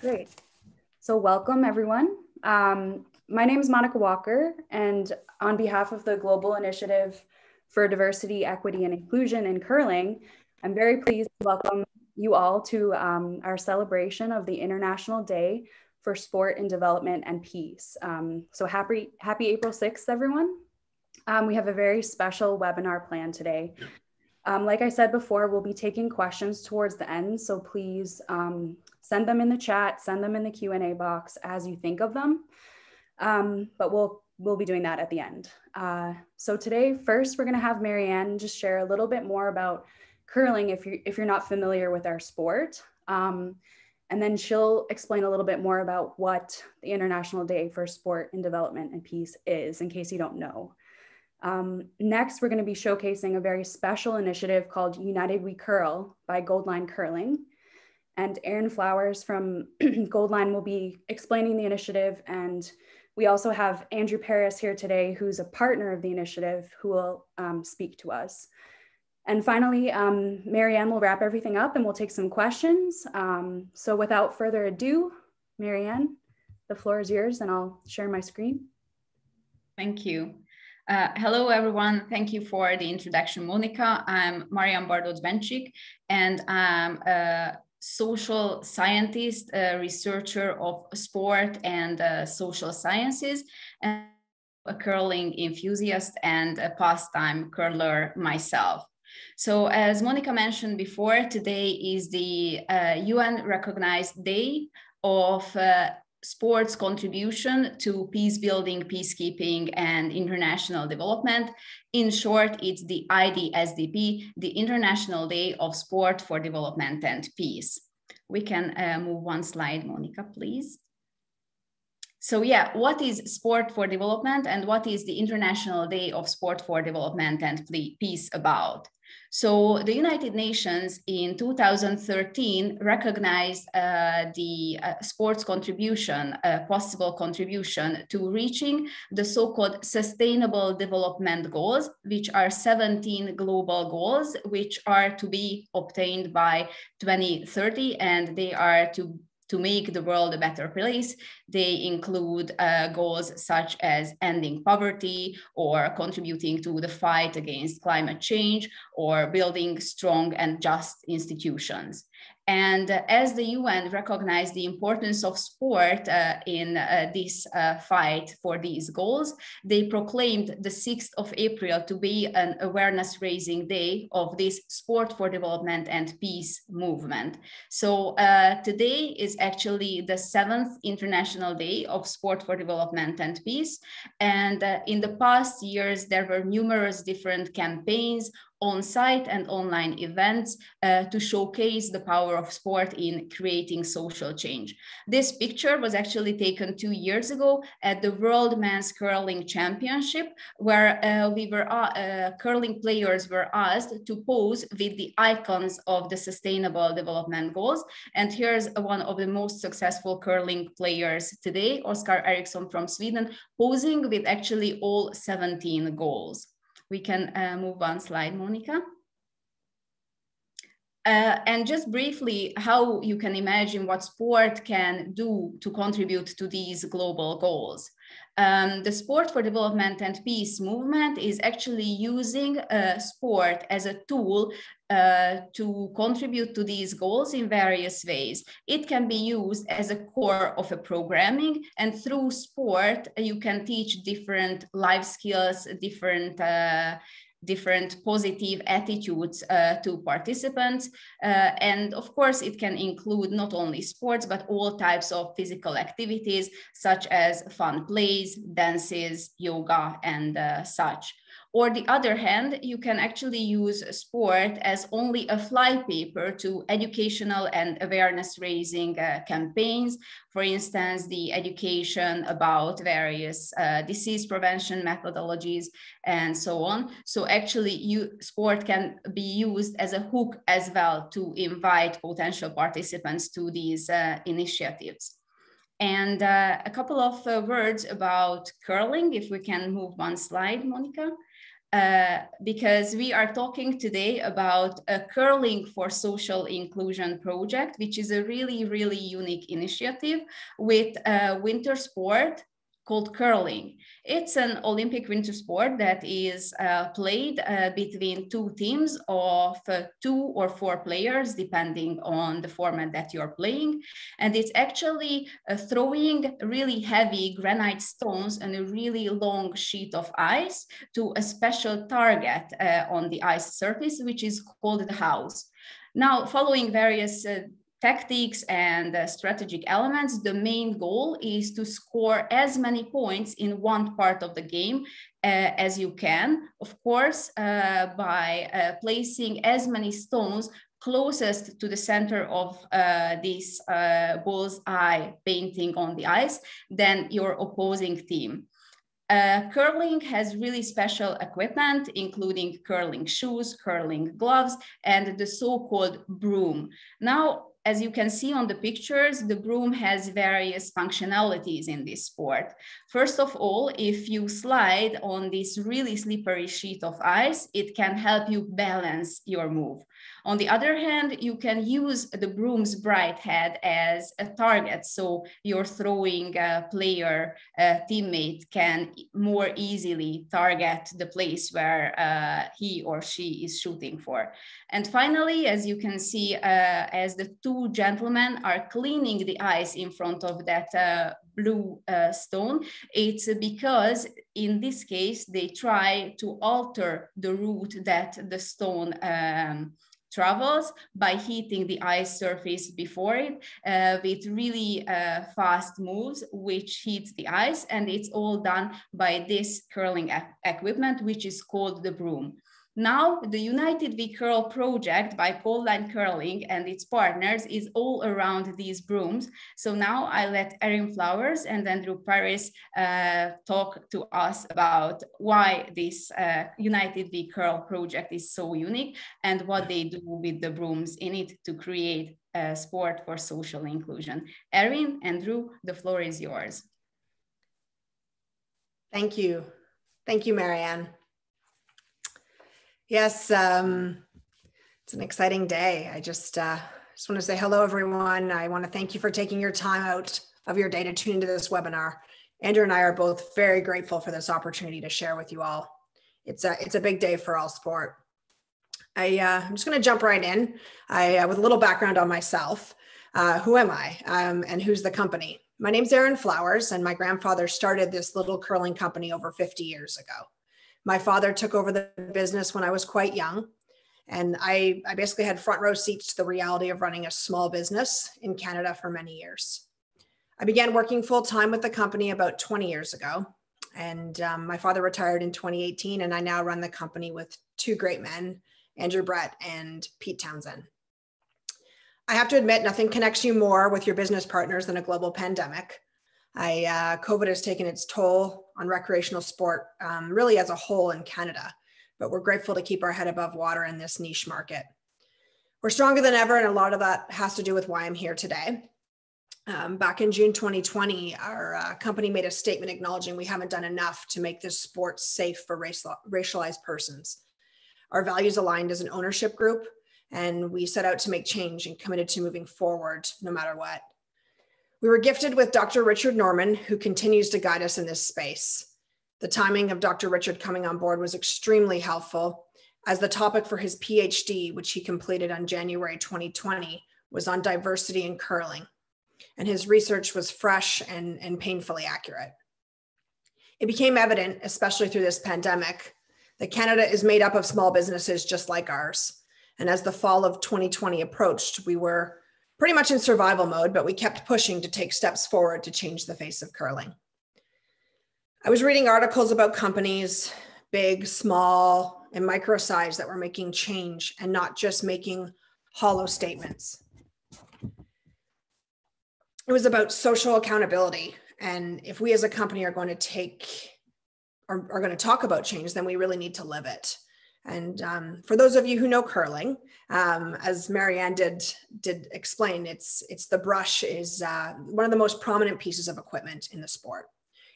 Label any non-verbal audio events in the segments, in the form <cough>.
Great. So welcome everyone. Um, my name is Monica Walker and on behalf of the Global Initiative for Diversity, Equity and Inclusion in Curling, I'm very pleased to welcome you all to um, our celebration of the International Day for Sport and Development and Peace. Um, so happy, happy April 6th, everyone. Um, we have a very special webinar planned today. Um, like I said before, we'll be taking questions towards the end, so please um, send them in the chat, send them in the Q&A box as you think of them. Um, but we'll, we'll be doing that at the end. Uh, so today, first, we're gonna have Mariann just share a little bit more about curling if, you're, if you're not familiar with our sport. Um, and then she'll explain a little bit more about what the International Day for Sport and Development and Peace is, in case you don't know. Um, next, we're going to be showcasing a very special initiative called United We Curl by Goldline Curling. And Erin Flowers from <clears throat> Goldline will be explaining the initiative. And we also have Andrew Paris here today, who's a partner of the initiative, who will um, speak to us. And finally, um, Mariann will wrap everything up and we'll take some questions. Um, so without further ado, Mariann, the floor is yours and I'll share my screen. Thank you. Uh, hello, everyone. Thank you for the introduction, Monica. I'm Mariann Bardocz-Bencsik, and I'm a social scientist, a researcher of sport and uh, social sciences, and a curling enthusiast and a pastime curler myself. So as Monica mentioned before, today is the uh, UN recognized day of uh, sports contribution to peace building, peacekeeping, and international development. In short, it's the IDSDP, the International Day of Sport for Development and Peace. We can uh, move one slide, Monica, please. So yeah, what is Sport for Development and what is the International Day of Sport for Development and Peace about? So the United Nations in 2013 recognized uh, the uh, sports contribution, uh, possible contribution to reaching the so-called sustainable development goals, which are 17 global goals, which are to be obtained by 2030, and they are to to make the world a better place. They include uh, goals such as ending poverty or contributing to the fight against climate change or building strong and just institutions. And as the UN recognized the importance of sport uh, in uh, this uh, fight for these goals, they proclaimed the 6th of April to be an awareness raising day of this sport for development and peace movement. So uh, today is actually the seventh International Day of Sport for Development and Peace. And uh, in the past years, there were numerous different campaigns on-site and online events uh, to showcase the power of sport in creating social change. This picture was actually taken two years ago at the World Men's Curling Championship, where uh, we were uh, uh curling players were asked to pose with the icons of the Sustainable Development Goals. And here's one of the most successful curling players today, Oscar Eriksson from Sweden, posing with actually all 17 goals. We can uh, move on slide, Monica. Uh, and just briefly, how you can imagine what sport can do to contribute to these global goals. Um, the Sport for Development and Peace movement is actually using uh, sport as a tool uh, to contribute to these goals in various ways. It can be used as a core of a programming, and through sport, you can teach different life skills, different uh, different positive attitudes uh, to participants. Uh, and of course, it can include not only sports, but all types of physical activities, such as fun plays, dances, yoga, and uh, such. Or the other hand, you can actually use sport as only a flypaper to educational and awareness raising uh, campaigns. For instance, the education about various uh, disease prevention methodologies and so on. So actually you, sport can be used as a hook as well to invite potential participants to these uh, initiatives. And uh, a couple of uh, words about curling, if we can move one slide, Monica. Uh, because we are talking today about a Curling for Social Inclusion project, which is a really, really unique initiative with a winter sport called curling. It's an Olympic winter sport that is uh, played uh, between two teams of uh, two or four players, depending on the format that you're playing. And it's actually uh, throwing really heavy granite stones and a really long sheet of ice to a special target uh, on the ice surface, which is called the house. Now, following various uh, tactics and uh, strategic elements, the main goal is to score as many points in one part of the game uh, as you can, of course, uh, by uh, placing as many stones closest to the center of uh, this uh, bull's eye painting on the ice than your opposing team. Uh, curling has really special equipment, including curling shoes, curling gloves, and the so-called broom. Now, as you can see on the pictures, the broom has various functionalities in this sport. First of all, if you slide on this really slippery sheet of ice, it can help you balance your move. On the other hand, you can use the broom's bright head as a target. So your throwing uh, player uh, teammate can more easily target the place where uh, he or she is shooting for. And finally, as you can see, uh, as the two gentlemen are cleaning the ice in front of that uh, blue uh, stone, it's because in this case, they try to alter the route that the stone um, travels by heating the ice surface before it uh, with really uh, fast moves, which heats the ice. And it's all done by this curling equipment, which is called the broom. Now, the United We Curl project by Goldline Curling and its partners is all around these brooms. So now I let Erin Flowers and Andrew Paris uh, talk to us about why this uh, United We Curl project is so unique and what they do with the brooms in it to create a sport for social inclusion. Erin, Andrew, the floor is yours. Thank you. Thank you, Mariann. Yes, um, it's an exciting day. I just uh, just want to say hello, everyone. I want to thank you for taking your time out of your day to tune into this webinar. Andrew and I are both very grateful for this opportunity to share with you all. It's a it's a big day for all sport. I uh, I'm just going to jump right in. I uh, with a little background on myself. Uh, who am I? Um, and who's the company? My name's Erin Flowers, and my grandfather started this little curling company over 50 years ago my father took over the business when I was quite young. And I, I basically had front row seats to the reality of running a small business in Canada for many years. I began working full time with the company about 20 years ago. And um, my father retired in 2018, and I now run the company with two great men, Andrew Brett and Pete Townsend. I have to admit, nothing connects you more with your business partners than a global pandemic. I, uh, COVID has taken its toll on recreational sport, um, really as a whole in Canada, but we're grateful to keep our head above water in this niche market. We're stronger than ever, and a lot of that has to do with why I'm here today. Um, back in June 2020, our uh, company made a statement acknowledging we haven't done enough to make this sport safe for racial, racialized persons. Our values aligned as an ownership group, and we set out to make change and committed to moving forward no matter what. We were gifted with Dr. Richard Norman, who continues to guide us in this space. The timing of Dr. Richard coming on board was extremely helpful, as the topic for his PhD, which he completed on January 2020, was on diversity in curling. And his research was fresh and, and painfully accurate. It became evident, especially through this pandemic, that Canada is made up of small businesses just like ours. And as the fall of 2020 approached, we were pretty much in survival mode, but we kept pushing to take steps forward to change the face of curling. I was reading articles about companies, big, small, and micro size that were making change and not just making hollow statements. It was about social accountability. And if we as a company are going to take are, are going to talk about change, then we really need to live it. And um, for those of you who know curling, um, as Mariann did did explain, it's it's the brush is uh, one of the most prominent pieces of equipment in the sport.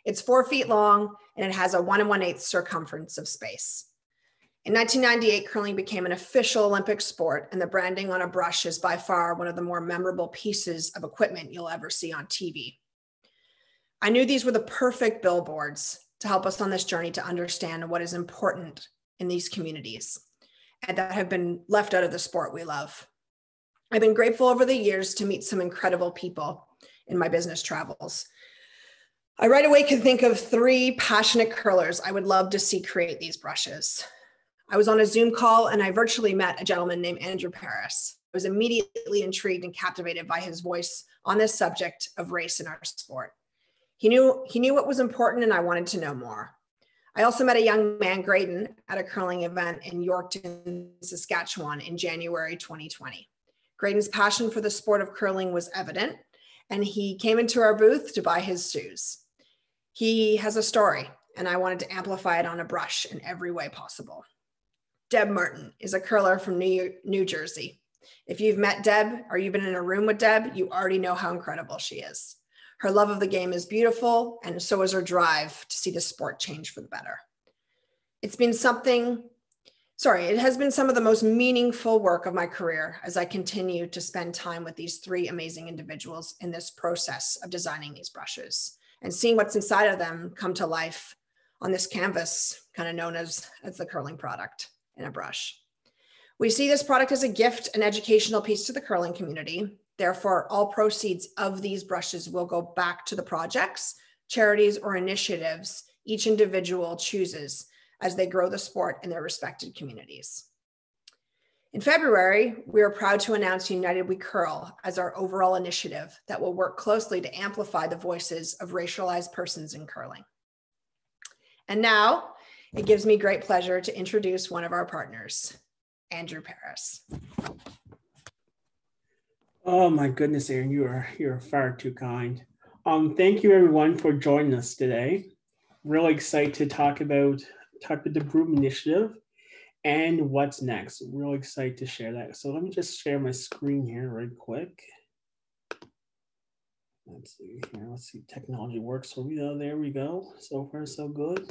It's four feet long and it has a one and one eighth circumference of space. In 1998, curling became an official Olympic sport, and the branding on a brush is by far one of the more memorable pieces of equipment you'll ever see on TV. I knew these were the perfect billboards to help us on this journey to understand what is important in these communities and that have been left out of the sport we love. I've been grateful over the years to meet some incredible people in my business travels. I right away could think of three passionate curlers I would love to see create these brushes. I was on a Zoom call and I virtually met a gentleman named Andrew Paris. I was immediately intrigued and captivated by his voice on this subject of race in our sport. He knew he knew what was important and I wanted to know more. I also met a young man, Graydon, at a curling event in Yorkton, Saskatchewan in January 2020. Graydon's passion for the sport of curling was evident, and he came into our booth to buy his shoes. He has a story, and I wanted to amplify it on a brush in every way possible. Deb Martin is a curler from New, New Jersey. If you've met Deb or you've been in a room with Deb, you already know how incredible she is. Her love of the game is beautiful, and so is her drive to see the sport change for the better. It's been something, sorry, it has been some of the most meaningful work of my career as I continue to spend time with these three amazing individuals in this process of designing these brushes and seeing what's inside of them come to life on this canvas, kind of known as, as the curling product in a brush. We see this product as a gift, an educational piece to the curling community. Therefore, all proceeds of these brushes will go back to the projects, charities, or initiatives each individual chooses as they grow the sport in their respected communities. In February, we are proud to announce United We Curl as our overall initiative that will work closely to amplify the voices of racialized persons in curling. And now it gives me great pleasure to introduce one of our partners, Andrew Paris. Oh my goodness, Erin, you are you're far too kind. Um, thank you everyone for joining us today. Really excited to talk about talk about the Broom Initiative and what's next. Really excited to share that. So let me just share my screen here right quick. Let's see here. Let's see. Technology works for me. though. there we go. So far, so good.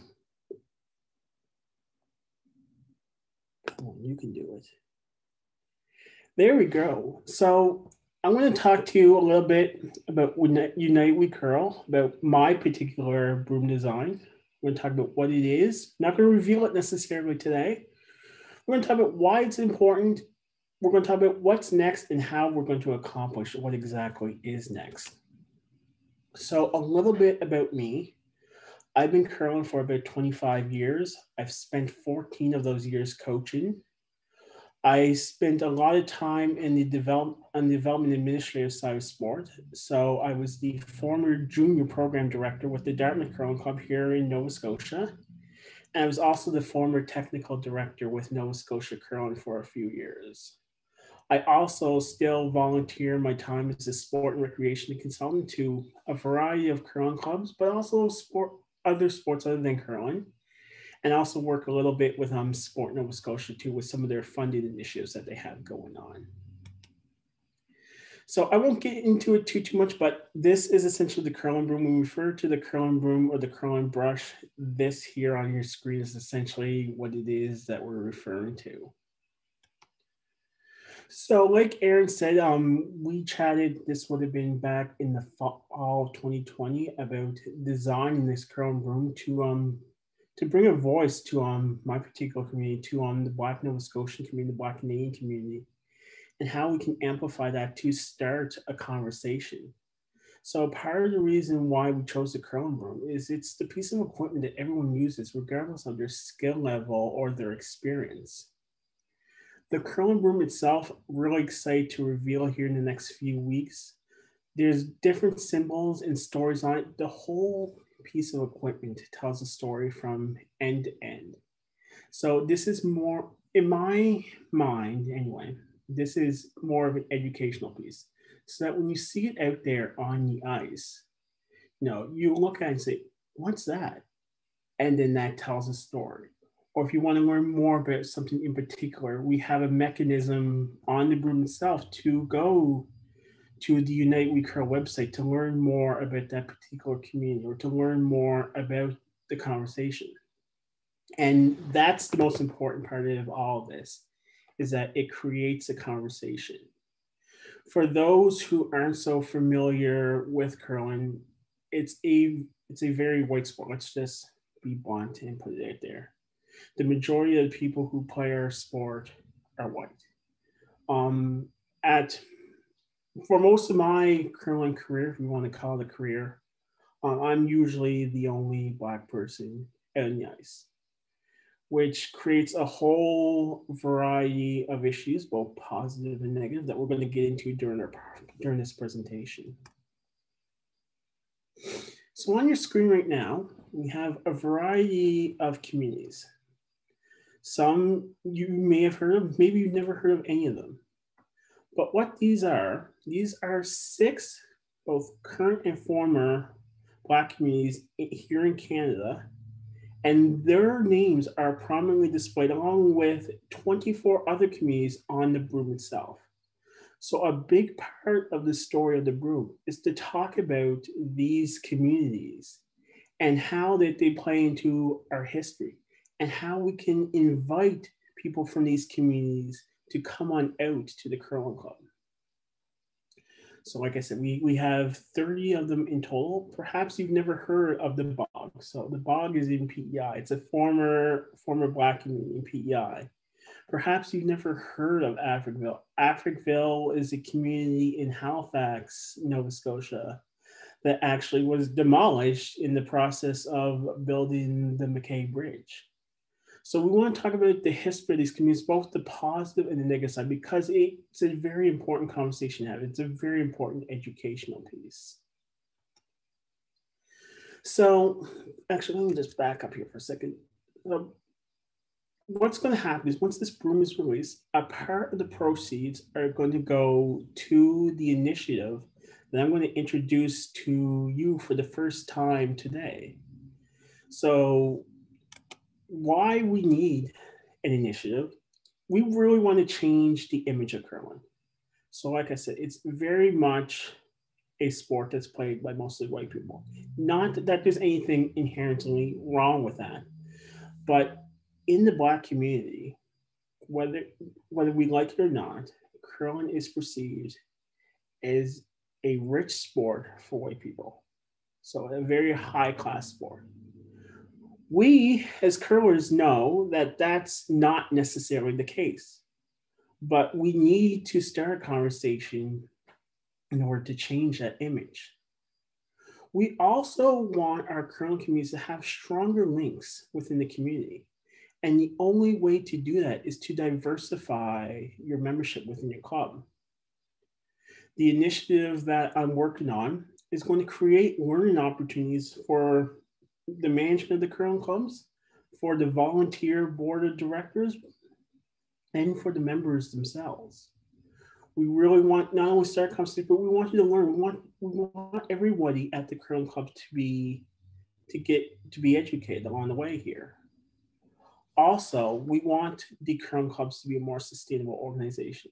Come on, you can do it. There we go. So I want to talk to you a little bit about United We Curl, about my particular broom design. We're going to talk about what it is. Not going to reveal it necessarily today. We're going to talk about why it's important. We're going to talk about what's next and how we're going to accomplish what exactly is next. So, a little bit about me. I've been curling for about 25 years. I've spent 14 of those years coaching. I spent a lot of time in the develop on the development administrative side of sport. So I was the former junior program director with the Dartmouth Curling Club here in Nova Scotia. And I was also the former technical director with Nova Scotia Curling for a few years. I also still volunteer my time as a sport and recreation consultant to a variety of curling clubs, but also sport other sports other than curling and also work a little bit with um, Sport Nova Scotia too with some of their funded initiatives that they have going on. So I won't get into it too, too much, but this is essentially the curling broom. We refer to the curling broom or the curling brush, this here on your screen is essentially what it is that we're referring to. So like Erin said, um, we chatted, this would have been back in the fall of 2020 about designing this curling broom to um, to bring a voice to um, my particular community, to um, the Black Nova Scotian community, the Black Canadian community, and how we can amplify that to start a conversation. So part of the reason why we chose the curling broom is it's the piece of equipment that everyone uses, regardless of their skill level or their experience. The curling broom itself, really excited to reveal here in the next few weeks. There's different symbols and stories on it. The whole piece of equipment tells a story from end to end. So this is more, in my mind anyway, this is more of an educational piece. So that when you see it out there on the ice, you know, you look at it and say, what's that? And then that tells a story. Or if you want to learn more about something in particular, we have a mechanism on the broom itself to go to the United We Curl website to learn more about that particular community or to learn more about the conversation. And that's the most important part of all of this is that it creates a conversation. For those who aren't so familiar with curling, it's a it's a very white sport. Let's just be blunt and put it out there. The majority of the people who play our sport are white. Um, at for most of my curling career, if you want to call it a career, uh, I'm usually the only black person on the ice which creates a whole variety of issues, both positive and negative, that we're going to get into during our during this presentation. So on your screen right now, we have a variety of communities. Some you may have heard of, maybe you've never heard of any of them. But what these are, these are six both current and former Black communities here in Canada and their names are prominently displayed along with 24 other communities on the broom itself. So a big part of the story of the broom is to talk about these communities and how that they play into our history and how we can invite people from these communities to come on out to the curling club. So like I said, we, we have 30 of them in total. Perhaps you've never heard of the bog. So the bog is in PEI. It's a former, former black community in PEI. Perhaps you've never heard of Africville. Africville is a community in Halifax, Nova Scotia, that actually was demolished in the process of building the Mackay Bridge. So we want to talk about the history of these communities, both the positive and the negative side, because it's a very important conversation to have. It's a very important educational piece. So actually, let me just back up here for a second. Um, what's going to happen is once this broom is released, a part of the proceeds are going to go to the initiative that I'm going to introduce to you for the first time today. So why we need an initiative, we really want to change the image of curling. So, like I said, it's very much a sport that's played by mostly white people. Not that there's anything inherently wrong with that, but in the black community, whether whether we like it or not, curling is perceived as a rich sport for white people. So a very high class sport we as curlers know that that's not necessarily the case but we need to start a conversation in order to change that image. We also want our curling communities to have stronger links within the community and the only way to do that is to diversify your membership within your club. The initiative that i'm working on is going to create learning opportunities for the management of the curling clubs, for the volunteer board of directors, and for the members themselves. We really want not only start conversation, but we want you to learn. We want we want everybody at the curling club to be to get to be educated along the way here. Also, we want the curling clubs to be a more sustainable organization.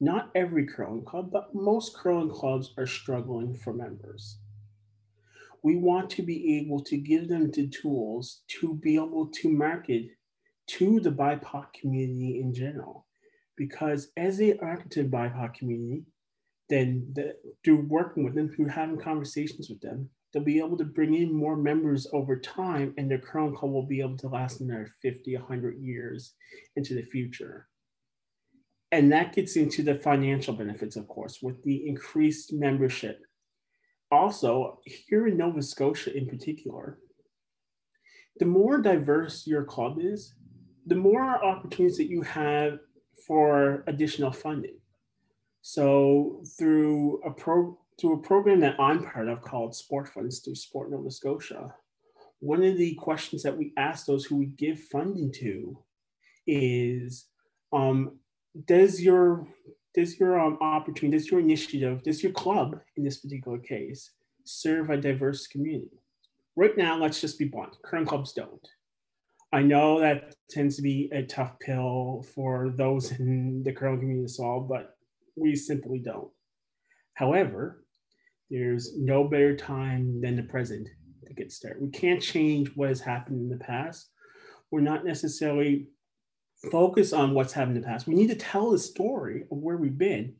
Not every curling club, but most curling clubs are struggling for members we want to be able to give them the tools to be able to market to the BIPOC community in general. Because as they are the BIPOC community, then the, through working with them, through having conversations with them, they'll be able to bring in more members over time and their current club will be able to last another 50, 100 years into the future. And that gets into the financial benefits, of course, with the increased membership also, here in Nova Scotia in particular, the more diverse your club is, the more opportunities that you have for additional funding. So through a pro through a program that I'm part of called Sport Funds through Sport Nova Scotia, one of the questions that we ask those who we give funding to is, um, does your does your um, opportunity, does your initiative, does your club in this particular case serve a diverse community? Right now, let's just be blunt, current clubs don't. I know that tends to be a tough pill for those in the current community to solve, but we simply don't. However, there's no better time than the present to get started. We can't change what has happened in the past. we're not necessarily focused on what's happened in the past. We need to tell the story of where we've been,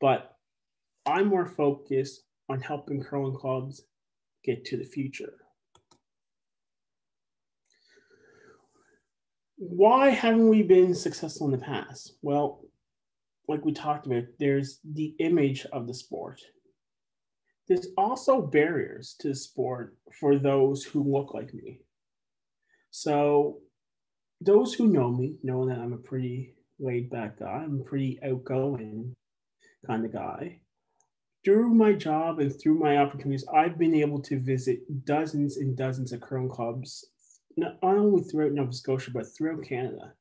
but I'm more focused on helping curling clubs get to the future. Why haven't we been successful in the past? Well, like we talked about, there's the image of the sport. There's also barriers to the sport for those who look like me. So, those who know me know that I'm a pretty laid back guy. I'm a pretty outgoing kind of guy. Through my job and through my opportunities, I've been able to visit dozens and dozens of curling clubs, not only throughout Nova Scotia, but throughout Canada.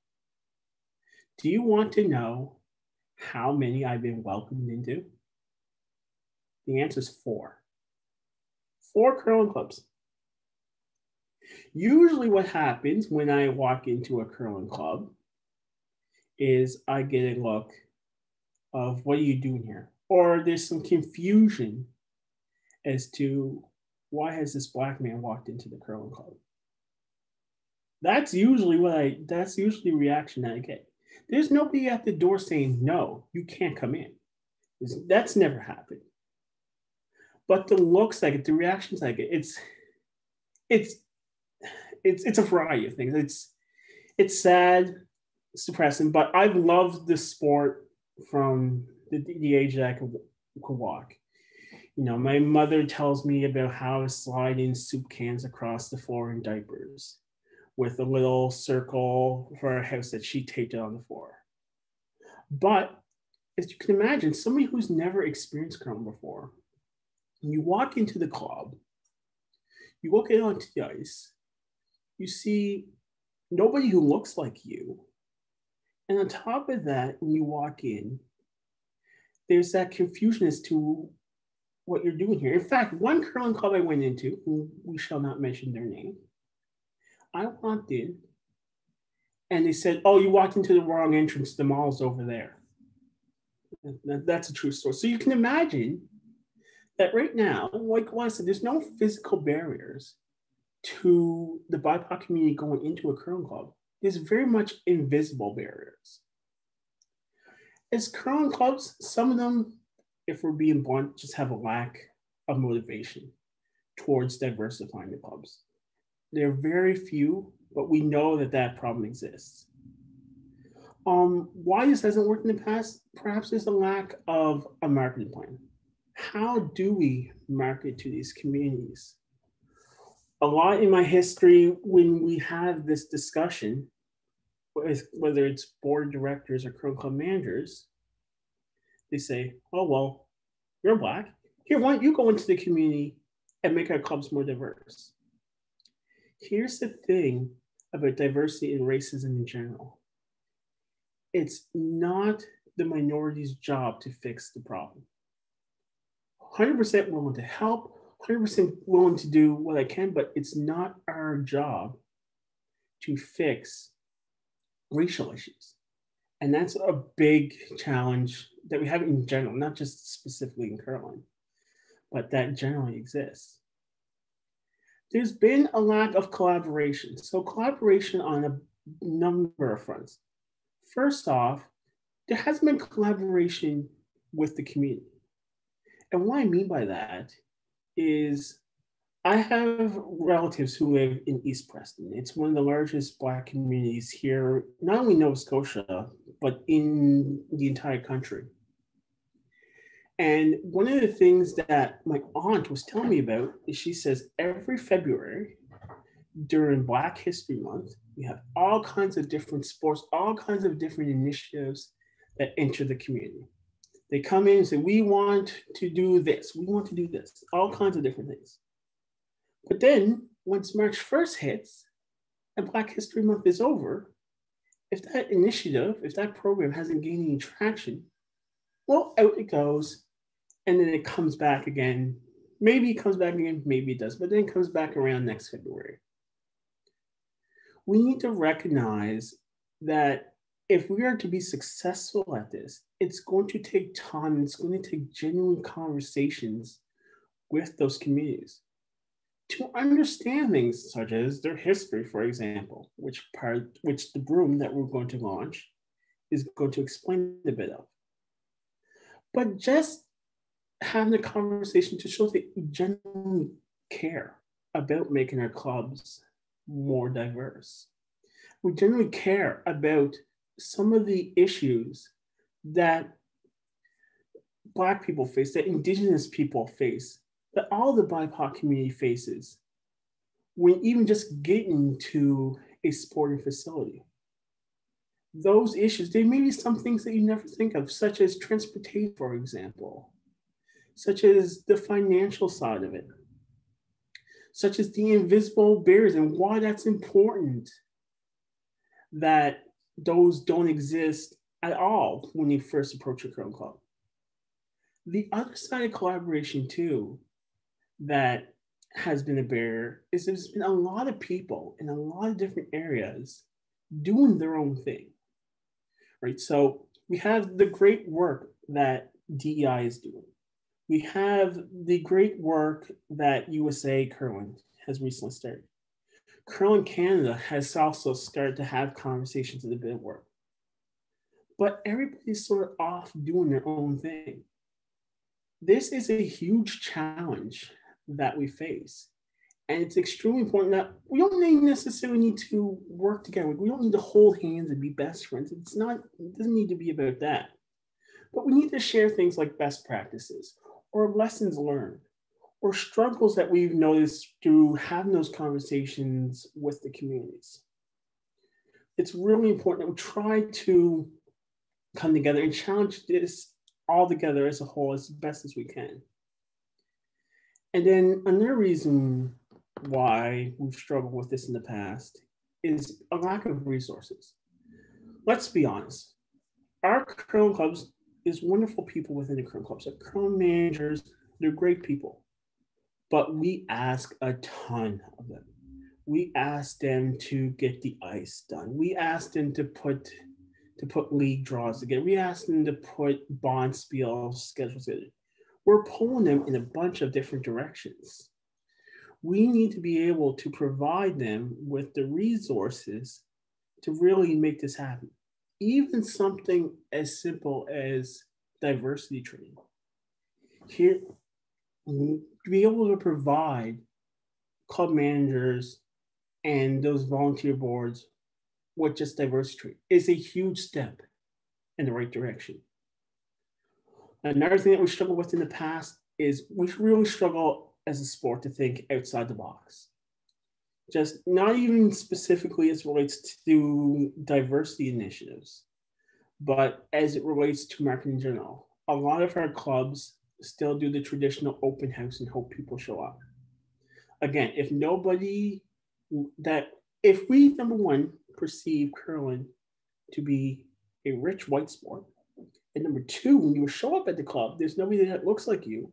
Do you want to know how many I've been welcomed into? The answer is four. Four curling clubs. Usually, what happens when I walk into a curling club is I get a look of what are you doing here? Or there's some confusion as to why has this black man walked into the curling club? That's usually what I that's usually the reaction I get. There's nobody at the door saying, no, you can't come in. That's never happened. But the looks I get, the reactions I get, it's it's it's it's a variety of things. It's it's sad, it's depressing, but I've loved the sport from the, the age that I could, could walk. You know, my mother tells me about how sliding soup cans across the floor in diapers with a little circle for a house that she taped on the floor. But as you can imagine, somebody who's never experienced curling before, you walk into the club, you walk in onto the ice, you see nobody who looks like you. And on top of that, when you walk in, there's that confusion as to what you're doing here. In fact, one curling club I went into, we shall not mention their name, I walked in and they said, Oh, you walked into the wrong entrance. The mall's over there. That's a true story. So you can imagine that right now, like I said, there's no physical barriers to the BIPOC community going into a curling club. There's very much invisible barriers. As curling clubs, some of them, if we're being blunt, just have a lack of motivation towards diversifying the clubs. There are very few, but we know that that problem exists. Um, why this hasn't worked in the past? Perhaps there's a lack of a marketing plan. How do we market to these communities? A lot in my history, when we have this discussion, whether it's board directors or club managers, they say, oh, well, you're black. Here, why don't you go into the community and make our clubs more diverse? Here's the thing about diversity and racism in general it's not the minority's job to fix the problem. 100% willing to help, 100% willing to do what I can, but it's not our job to fix racial issues. And that's a big challenge that we have in general, not just specifically in curling, but that generally exists there's been a lack of collaboration. So, collaboration on a number of fronts. First off, there hasn't been collaboration with the community. And what I mean by that is I have relatives who live in East Preston. It's one of the largest Black communities here, not only in Nova Scotia, but in the entire country. And one of the things that my aunt was telling me about is she says every February during Black History Month, we have all kinds of different sports, all kinds of different initiatives that enter the community. They come in and say, We want to do this, we want to do this, all kinds of different things. But then once March 1st hits and Black History Month is over, if that initiative, if that program hasn't gained any traction, well, out it goes and then it comes back again. Maybe it comes back again, maybe it does, but then it comes back around next February. We need to recognize that if we are to be successful at this, it's going to take time, it's going to take genuine conversations with those communities. to understand things such as their history, for example, which part, which the broom that we're going to launch is going to explain a bit of. But just having a conversation to show that you genuinely care about making our clubs more diverse. We genuinely care about some of the issues that Black people face, that Indigenous people face, that all the BIPOC community faces when even just getting to a sporting facility. Those issues, there may be some things that you never think of, such as transportation, for example, such as the financial side of it, such as the invisible barriers and why that's important that those don't exist at all when you first approach a curling club. The other side of collaboration, too, that has been a barrier is there's been a lot of people in a lot of different areas doing their own thing, right? So we have the great work that DEI is doing. We have the great work that USA Curling has recently started. Curling Canada has also started to have conversations of the bit work. But everybody's sort of off doing their own thing. This is a huge challenge that we face. And it's extremely important that we don't necessarily need to work together. We don't need to hold hands and be best friends. It's not, it doesn't need to be about that. But we need to share things like best practices or lessons learned or struggles that we've noticed through having those conversations with the communities. It's really important that we try to come together and challenge this all together as a whole as best as we can. And then another reason why we've struggled with this in the past is a lack of resources. Let's be honest. Our curling clubs is wonderful people within the curling clubs. Our curling managers, they're great people but we ask a ton of them. We ask them to get the ice done. We ask them to put to put league draws together. We ask them to put bonspiel schedules together. We're pulling them in a bunch of different directions. We need to be able to provide them with the resources to really make this happen. Even something as simple as diversity training. Here, to be able to provide club managers and those volunteer boards with just diversity is a huge step in the right direction. Another thing that we struggle with in the past is we really struggle as a sport to think outside the box. Just not even specifically as relates to diversity initiatives, but as it relates to marketing in general. A lot of our clubs still do the traditional open house and hope people show up. Again, if nobody that if we number one perceive curling to be a rich white sport, and number two, when you show up at the club, there's nobody that looks like you.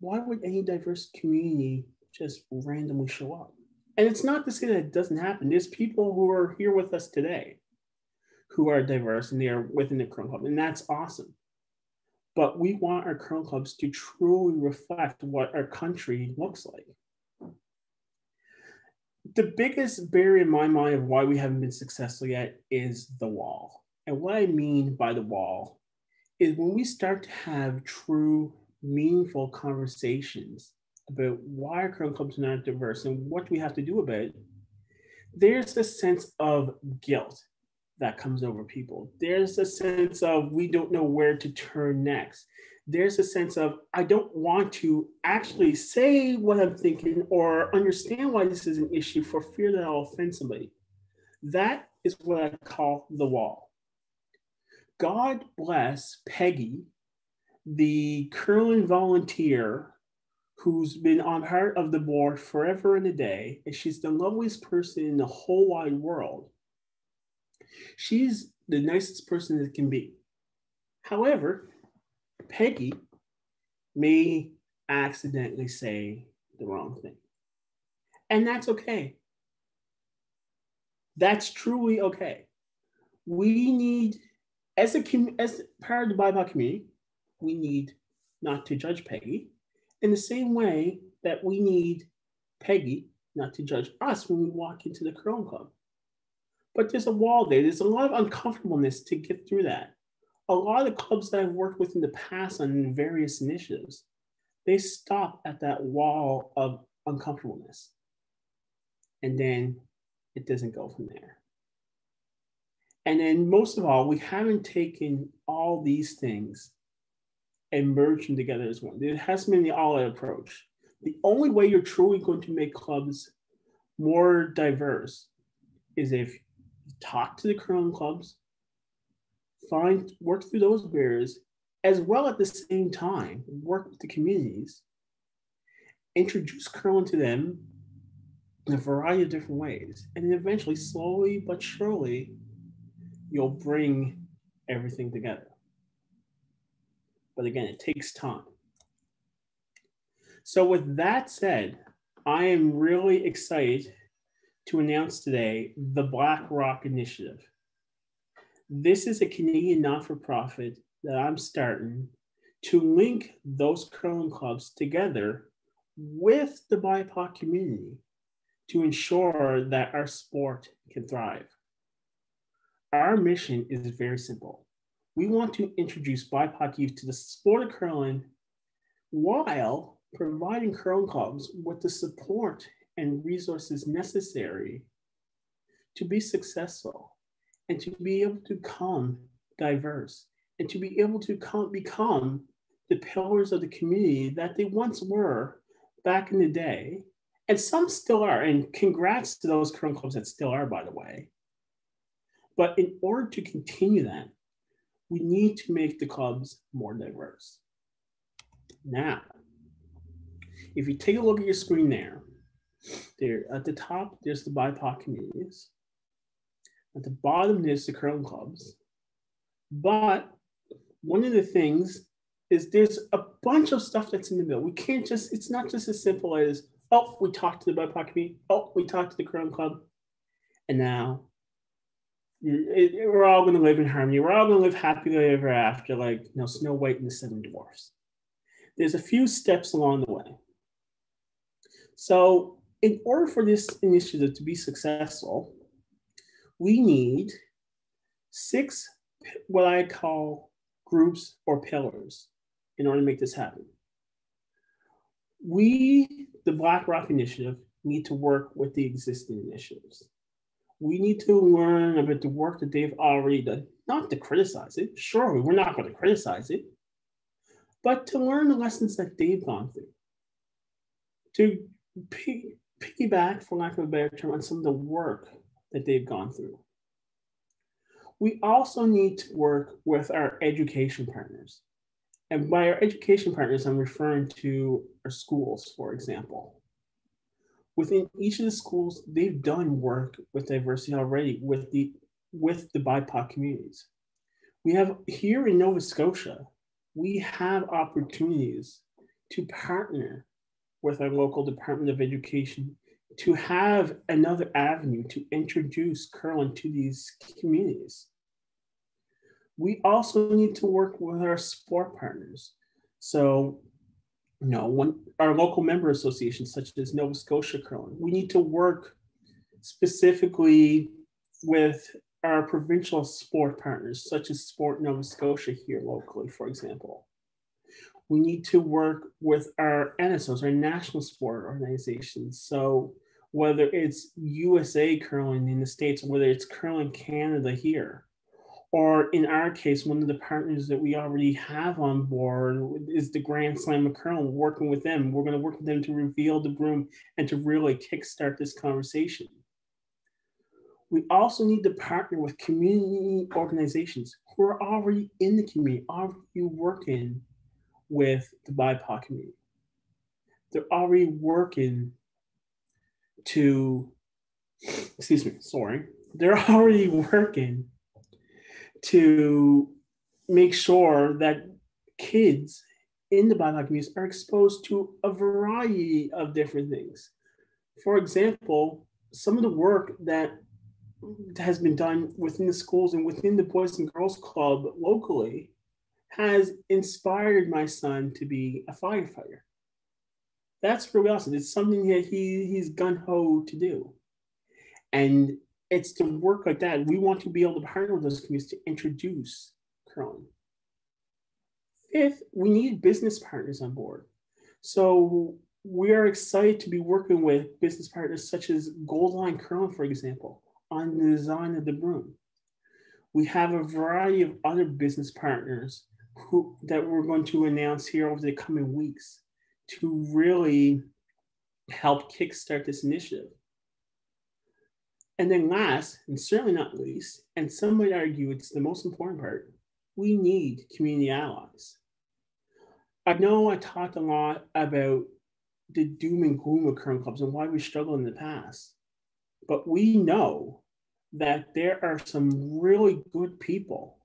Why would any diverse community just randomly show up? And it's not to say that it doesn't happen. There's people who are here with us today who are diverse and they are within the curling club, and that's awesome but we want our curling clubs to truly reflect what our country looks like. The biggest barrier in my mind of why we haven't been successful yet is the wall. And what I mean by the wall is when we start to have true, meaningful conversations about why our curling clubs are not diverse and what we have to do about it, there's a sense of guilt that comes over people. There's a sense of we don't know where to turn next. There's a sense of I don't want to actually say what I'm thinking or understand why this is an issue for fear that I'll offend somebody. That is what I call the wall. God bless Peggy, the curling volunteer who's been on part of the board forever and a day, and she's the loveliest person in the whole wide world She's the nicest person that can be. However, Peggy may accidentally say the wrong thing. And that's okay. That's truly okay. We need, as a as part of the BIPOC community, we need not to judge Peggy in the same way that we need Peggy not to judge us when we walk into the curling club. But there's a wall there. There's a lot of uncomfortableness to get through that. A lot of the clubs that I've worked with in the past on various initiatives, they stop at that wall of uncomfortableness. And then it doesn't go from there. And then most of all, we haven't taken all these things and merged them together as one. There hasn't been the all-out approach. The only way you're truly going to make clubs more diverse is if talk to the curling clubs, find work through those barriers, as well at the same time work with the communities, introduce curling to them in a variety of different ways, and then eventually, slowly but surely, you'll bring everything together. But again, it takes time. So, with that said, I am really excited to announce today the Black Rock Initiative. This is a Canadian not for profit that I'm starting to link those curling clubs together with the BIPOC community to ensure that our sport can thrive. Our mission is very simple. We want to introduce BIPOC youth to the sport of curling while providing curling clubs with the support and resources necessary to be successful and to be able to become diverse and to be able to come, become the pillars of the community that they once were back in the day. And some still are. And congrats to those current clubs that still are, by the way. But in order to continue that, we need to make the clubs more diverse. Now, if you take a look at your screen there, there at the top, there's the BIPOC communities. At the bottom, there's the curling clubs. But one of the things is there's a bunch of stuff that's in the middle. We can't just, it's not just as simple as, oh, we talked to the BIPOC community, oh, we talked to the curling club, and now it, it, we're all going to live in harmony. We're all going to live happily ever after, like you know, Snow White and the Seven Dwarfs. There's a few steps along the way. So, in order for this initiative to be successful, we need six what I call groups or pillars in order to make this happen. We, the Black Rock Initiative, need to work with the existing initiatives we need to learn about the work that they've already done, not to criticize it. Sure, we're not going to criticize it, but to learn the lessons that they've gone through. To piggyback, for lack of a better term, on some of the work that they've gone through. We also need to work with our education partners. And by our education partners, I'm referring to our schools, for example within each of the schools, they've done work with diversity already with the with the BIPOC communities. We have here in Nova Scotia, we have opportunities to partner with our local Department of Education to have another avenue to introduce curling to these communities. We also need to work with our sport partners. So you know, when our local member associations, such as Nova Scotia Curling, we need to work specifically with our provincial sport partners, such as Sport Nova Scotia here locally, for example. We need to work with our NSOs, our national sport organizations. So whether it's USA curling in the States, whether it's curling Canada here, or in our case, one of the partners that we already have on board is the Grand Slam of Curling. Working with them, we're going to work with them to reveal the broom and to really kickstart this conversation. We also need to partner with community organizations who are already in the community, already working with the BIPOC community. They're already working to, excuse me, sorry, they're <laughs> already working to make sure that kids in the BIPOC community are exposed to a variety of different things. For example, some of the work that has been done within the schools and within the Boys and Girls Club locally has inspired my son to be a firefighter. That's really awesome. It's something that he he's gun ho to do, and it's to work like that. We want to be able to partner with those communities to introduce curling. Fifth, we need business partners on board. So we are excited to be working with business partners such as Goldline Curling, for example, on the design of the broom. We have a variety of other business partners who, that we're going to announce here over the coming weeks to really help kickstart this initiative. And then last, and certainly not least, and some might argue it's the most important part, we need community allies. I know I talked a lot about the doom and gloom of current clubs and why we struggled in the past. But we know that there are some really good people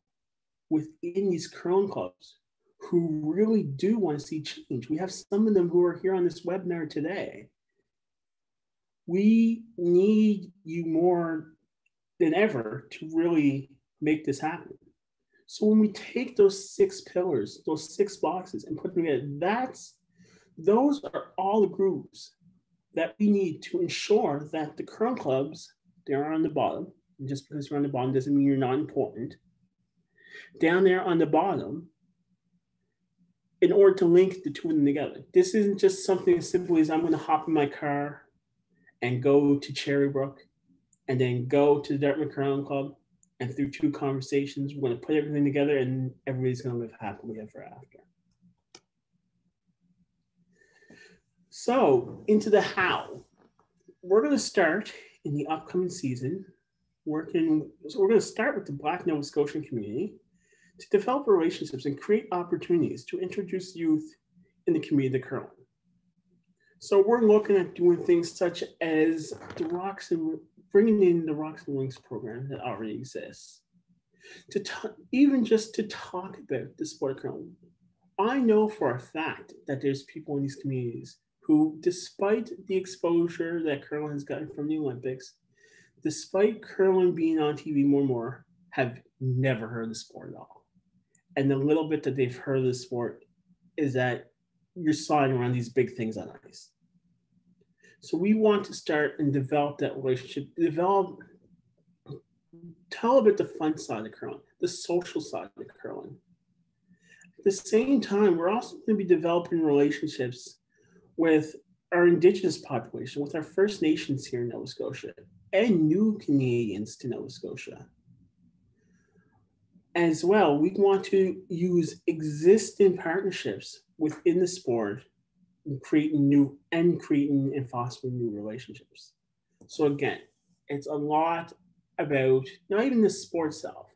within these curling clubs who really do want to see change. We have some of them who are here on this webinar today. We need you more than ever to really make this happen. So when we take those six pillars, those six boxes and put them together, that's those are all the groups that we need to ensure that the current clubs, they're on the bottom. And just because you're on the bottom doesn't mean you're not important. Down there on the bottom, in order to link the two of them together. This isn't just something as simple as I'm going to hop in my car and go to Cherrybrook and then go to the Dartmouth Curling Club. And through two conversations, we're going to put everything together and everybody's going to live happily ever after. So, into the how. We're going to start in the upcoming season working. So, we're going to start with the Black Nova Scotian community to develop relationships and create opportunities to introduce youth in the community to curling. So, we're looking at doing things such as the Rocks and bringing in the Rocks and Rings program that already exists. To even just to talk about the sport of curling. I know for a fact that there's people in these communities who, despite the exposure that curling has gotten from the Olympics, despite curling being on TV more and more, have never heard of the sport at all. And the little bit that they've heard of the sport is that you're sliding around these big things on ice. So we want to start and develop that relationship, develop, tell about the fun side of curling, the social side of curling. At the same time, we're also going to be developing relationships with our Indigenous population, with our First Nations here in Nova Scotia, and new Canadians to Nova Scotia. As well, we want to use existing partnerships within the sport and creating new and creating and fostering new relationships. So again, it's a lot about not even the sport itself,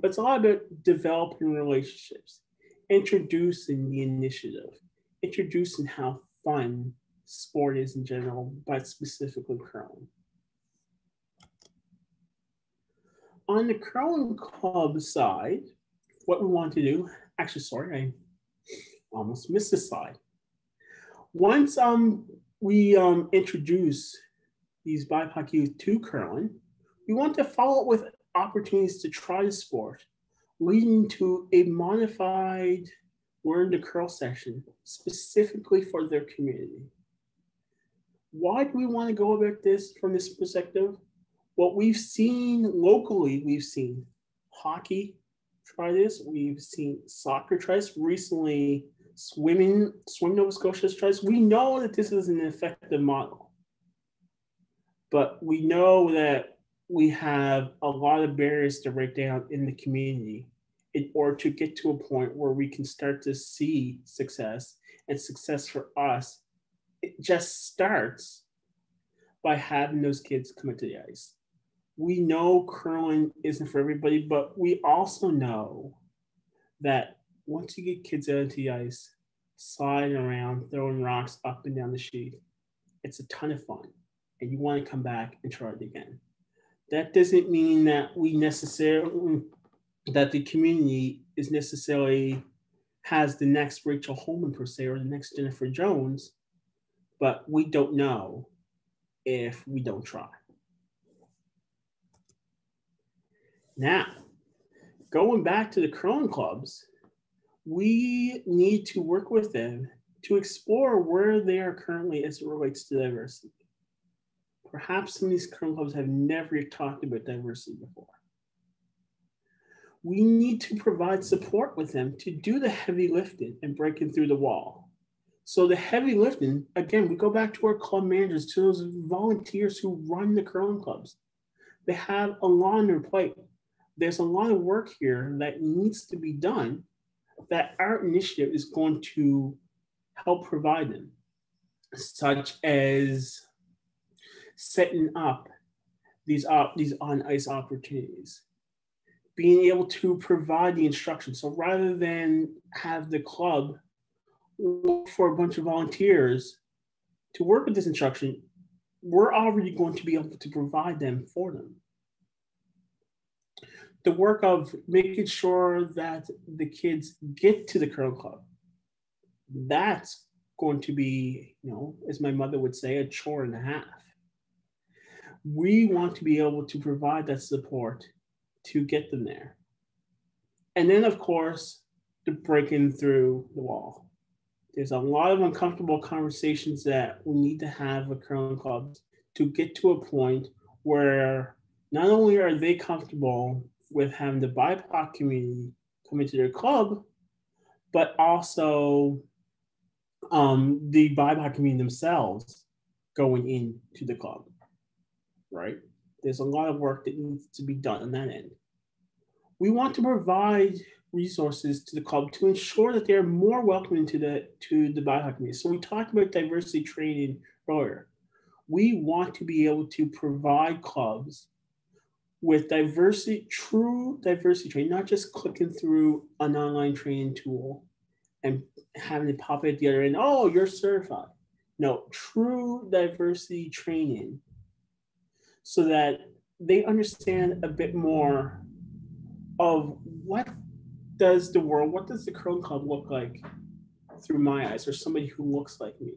but it's a lot about developing relationships, introducing the initiative, introducing how fun sport is in general, but specifically curling. On the curling club side, what we want to do, actually, sorry, I almost missed this slide. Once um, we um, introduce these BIPOC youth to curling, we want to follow up with opportunities to try the sport, leading to a modified learn to curl session specifically for their community. Why do we want to go about this from this perspective? What we've seen locally, we've seen hockey try this, we've seen soccer try this, recently swimming, Swim Nova Scotia tries. We know that this is an effective model, but we know that we have a lot of barriers to break down in the community in order to get to a point where we can start to see success. And success for us it just starts by having those kids come into the ice we know curling isn't for everybody but we also know that once you get kids out into the ice sliding around throwing rocks up and down the sheet it's a ton of fun and you want to come back and try it again that doesn't mean that we necessarily that the community is necessarily has the next Rachel Homan per se or the next Jennifer Jones, but we don't know if we don't try. Now, going back to the curling clubs, we need to work with them to explore where they are currently as it relates to diversity. Perhaps some of these current clubs have never talked about diversity before. We need to provide support with them to do the heavy lifting and breaking through the wall. So the heavy lifting, again, we go back to our club managers, to those volunteers who run the curling clubs. They have a lot on their plate. There's a lot of work here that needs to be done that our initiative is going to help provide them, such as setting up these, uh, these on ice opportunities, being able to provide the instruction. So rather than have the club look for a bunch of volunteers to work with this instruction, we're already going to be able to provide them for them. The work of making sure that the kids get to the curl club, that's going to be, you know, as my mother would say, a chore and a half. We want to be able to provide that support to get them there. And then, of course, the breaking through the wall. There's a lot of uncomfortable conversations that we need to have with curling clubs to get to a point where not only are they comfortable with having the BIPOC community come into their club, but also um, the BIPOC community themselves going into the club, right? There's a lot of work that needs to be done on that end. We want to provide resources to the club to ensure that they're more welcoming to the to the BIPOC community. So we talked about diversity training earlier. We want to be able to provide clubs with diversity, true diversity training, not just clicking through an online training tool and having it pop at the other end, oh, you're certified. No, true diversity training so that they understand a bit more of what does the world, what does the curling club look like through my eyes or somebody who looks like me?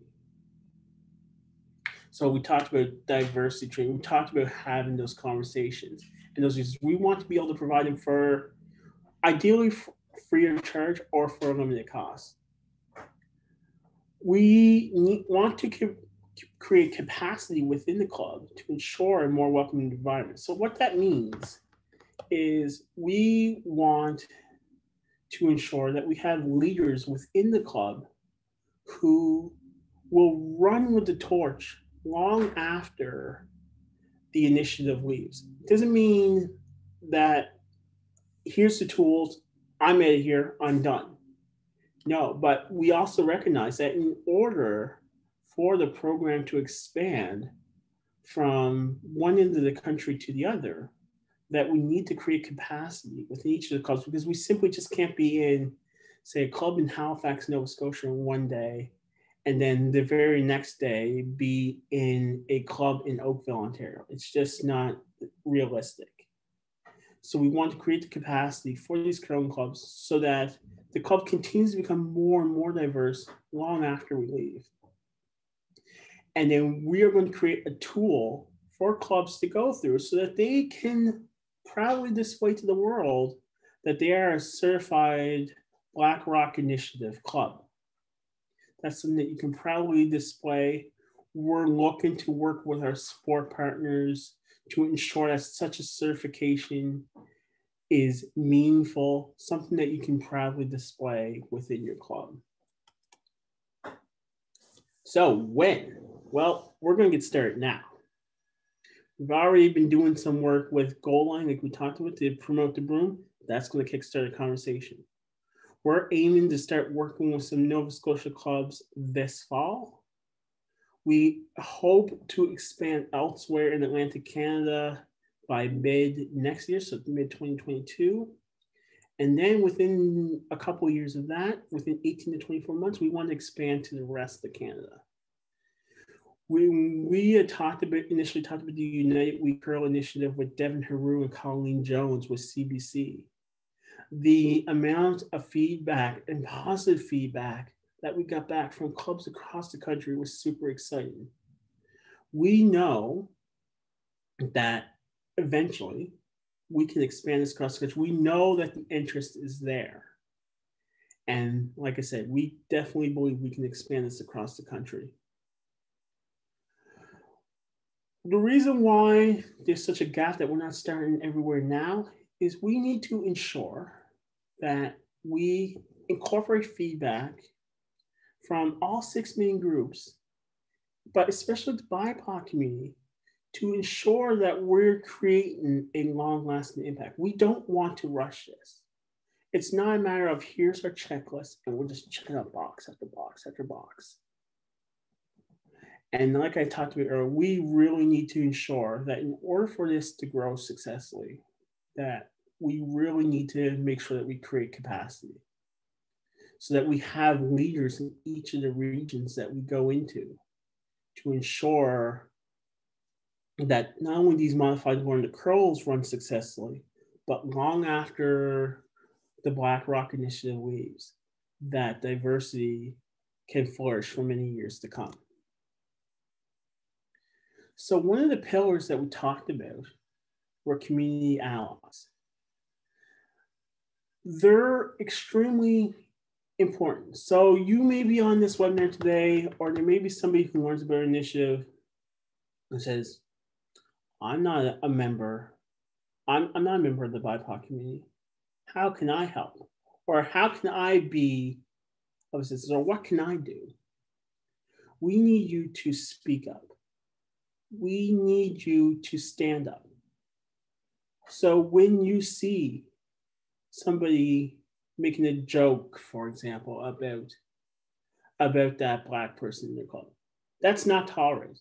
So we talked about diversity training. We talked about having those conversations and those reasons. We want to be able to provide them for ideally free of charge or for a limited cost. We need, want to create capacity within the club to ensure a more welcoming environment. So what that means is we want to ensure that we have leaders within the club who will run with the torch long after the initiative leaves. It Doesn't mean that here's the tools, I'm here, I'm done. No, but we also recognize that in order for the program to expand from one end of the country to the other, that we need to create capacity within each of the clubs because we simply just can't be in, say, a club in Halifax, Nova Scotia one day, and then the very next day be in a club in Oakville, Ontario. It's just not realistic. So we want to create the capacity for these curling clubs so that the club continues to become more and more diverse long after we leave. And then we are going to create a tool for clubs to go through so that they can proudly display to the world that they are a certified Black Rock Initiative club. That's something that you can proudly display. We're looking to work with our sport partners to ensure that such a certification is meaningful, something that you can proudly display within your club. So when? Well, we're going to get started now. We've already been doing some work with Goldline, like we talked about, to promote the broom. That's going to kickstart a conversation. We're aiming to start working with some Nova Scotia clubs this fall. We hope to expand elsewhere in Atlantic Canada by mid next year, so mid 2022. And then within a couple of years of that, within 18 to 24 months, we want to expand to the rest of Canada we we had talked about initially talked about the United We Curl initiative with Devin Heroux and Colleen Jones with CBC. The amount of feedback and positive feedback that we got back from clubs across the country was super exciting. We know that eventually we can expand this across the country. We know that the interest is there. And like I said, we definitely believe we can expand this across the country. The reason why there's such a gap that we're not starting everywhere now is we need to ensure that we incorporate feedback from all six main groups, but especially the BIPOC community, to ensure that we're creating a long lasting impact. We don't want to rush this. It's not a matter of here's our checklist and we're just checking out box after box after box. And like I talked about earlier, we really need to ensure that in order for this to grow successfully, that we really need to make sure that we create capacity so that we have leaders in each of the regions that we go into to ensure that not only these modified learned curls run successfully, but long after the Black Rock Initiative leaves, that diversity can flourish for many years to come. So one of the pillars that we talked about were community allies. They're extremely important. So you may be on this webinar today, or there may be somebody who learns about initiative and says, I'm not a member. I'm, I'm not a member of the BIPOC community. How can I help? Or how can I be of assistance? Or what can I do? We need you to speak up. We need you to stand up. So when you see somebody making a joke, for example, about about that black person in the club, that's not tolerated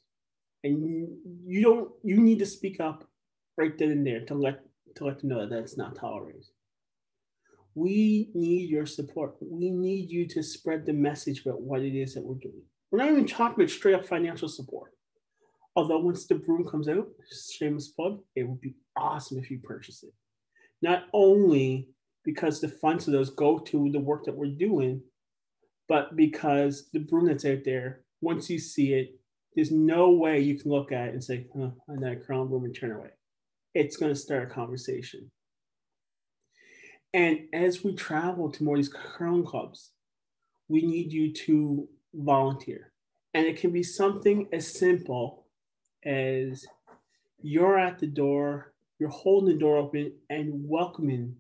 and you, don't you need to speak up right then and there to let to let them know that that's not tolerated we need your support. We need you to spread the message about what it is that we're doing. We're not even talking about straight up financial support. Although once the broom comes out shameless plug it would be awesome if you purchase it. Not only because the funds of those go to the work that we're doing but because the broom that's out there once you see it there's no way you can look at it and say, oh, I'm not a crown room and turn away. It's going to start a conversation. And as we travel to more of these crown clubs, we need you to volunteer. And it can be something as simple as you're at the door, you're holding the door open and welcoming